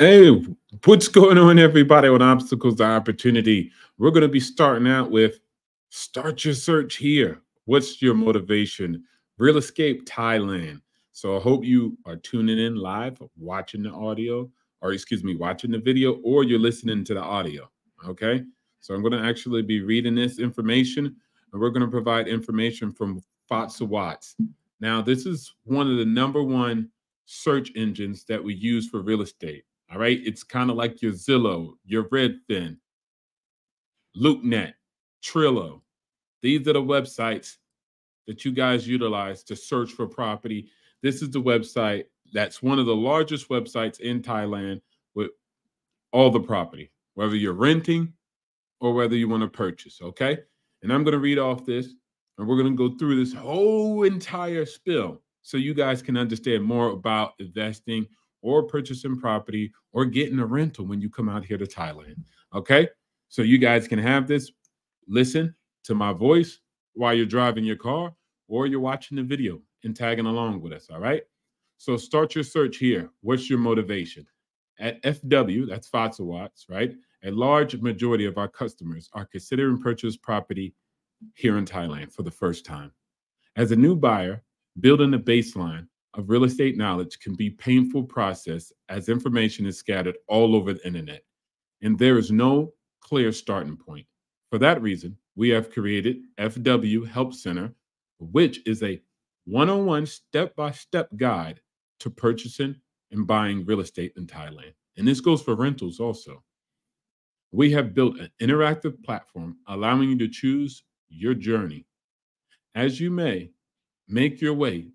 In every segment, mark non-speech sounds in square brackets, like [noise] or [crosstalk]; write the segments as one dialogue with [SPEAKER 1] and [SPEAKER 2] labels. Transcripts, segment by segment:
[SPEAKER 1] Hey, what's going on, everybody, on Obstacles to Opportunity? We're going to be starting out with start your search here. What's your motivation? Real Estate Thailand. So I hope you are tuning in live, watching the audio, or excuse me, watching the video, or you're listening to the audio. Okay. So I'm going to actually be reading this information, and we're going to provide information from FazWaz. Now, this is one of the number one search engines that we use for real estate. All right. It's kind of like your Zillow, your Redfin, LoopNet, Trulia. These are the websites that you guys utilize to search for property. This is the website that's one of the largest websites in Thailand with all the property, whether you're renting or whether you want to purchase. Okay. And I'm going to read off this and we're going to go through this whole entire spill so you guys can understand more about investing or purchasing property or getting a rental when you come out here to Thailand. Okay. So you guys can have this, listen to my voice while you're driving your car or you're watching the video and tagging along with us. All right. So start your search here. What's your motivation? At FW, that's FazWaz, right? A large majority of our customers are considering purchase property here in Thailand for the first time. As a new buyer, building a baseline of real estate knowledge can be painful process as information is scattered all over the internet and there is no clear starting point. For that reason, we have created FW Help Center, which is a one-on-one step-by-step guide to purchasing and buying real estate in Thailand. And this goes for rentals also. We have built an interactive platform allowing you to choose your journey. As you may make your way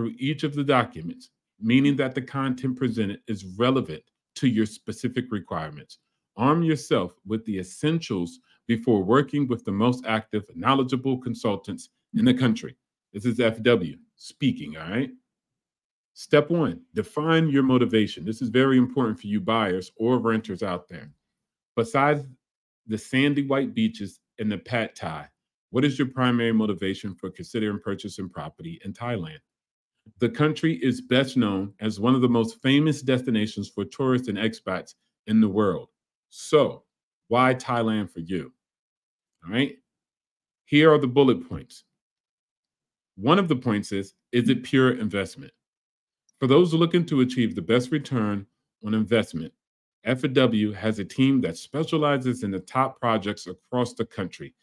[SPEAKER 1] through each of the documents, meaning that the content presented is relevant to your specific requirements. Arm yourself with the essentials before working with the most active, knowledgeable consultants in the country. This is FW speaking, all right? Step one, define your motivation. This is very important for you buyers or renters out there. Besides the sandy white beaches and the pad thai, what is your primary motivation for considering purchasing property in Thailand? The country is best known as one of the most famous destinations for tourists and expats in the world. So, why Thailand for you? All right. Here are the bullet points. One of the points is Is it pure investment? For those looking to achieve the best return on investment, FW has a team that specializes in the top projects across the country.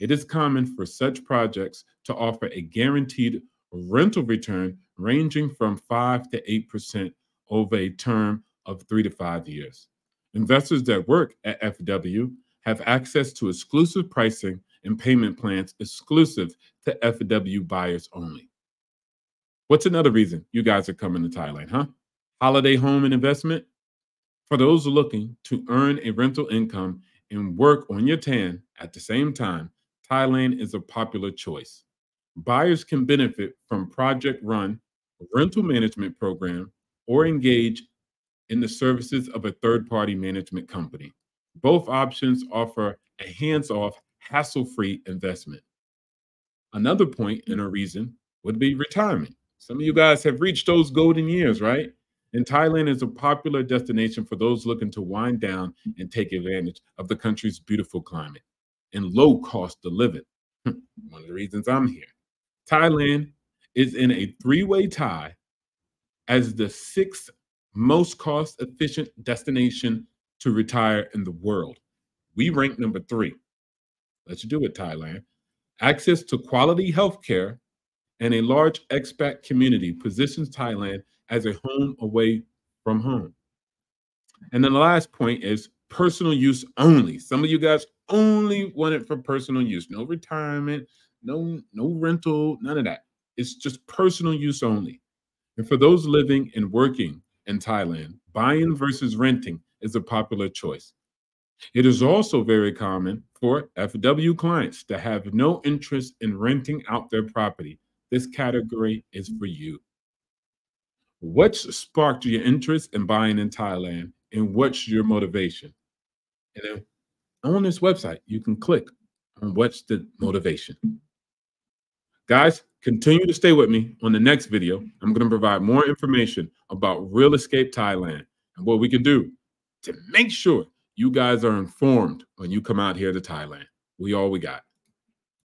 [SPEAKER 1] It is common for such projects to offer a guaranteed rental return ranging from 5 to 8% over a term of three to five years. Investors that work at FW have access to exclusive pricing and payment plans exclusive to FW buyers only. What's another reason you guys are coming to Thailand, huh? Holiday home and investment? For those looking to earn a rental income and work on your tan at the same time, Thailand is a popular choice. Buyers can benefit from project run, rental management program, or engage in the services of a third party management company. Both options offer a hands off, hassle free investment. Another point and a reason would be retirement. Some of you guys have reached those golden years, right? And Thailand is a popular destination for those looking to wind down and take advantage of the country's beautiful climate and low cost of living. [laughs] One of the reasons I'm here. Thailand is in a three way tie as the sixth most cost efficient destination to retire in the world. We rank number three. Let's do it, Thailand. Access to quality health care and a large expat community positions Thailand as a home away from home. And then the last point is personal use only. Some of you guys only want it for personal use, no retirement, no no rental, none of that. It's just personal use only. And for those living and working in Thailand, buying versus renting is a popular choice. It is also very common for FW clients to have no interest in renting out their property. This category is for you. What sparked your interest in buying in Thailand and what's your motivation? And on this website, you can click on what's the motivation. Guys, continue to stay with me on the next video. I'm going to provide more information about Real Estate Thailand and what we can do to make sure you guys are informed when you come out here to Thailand. We all we got.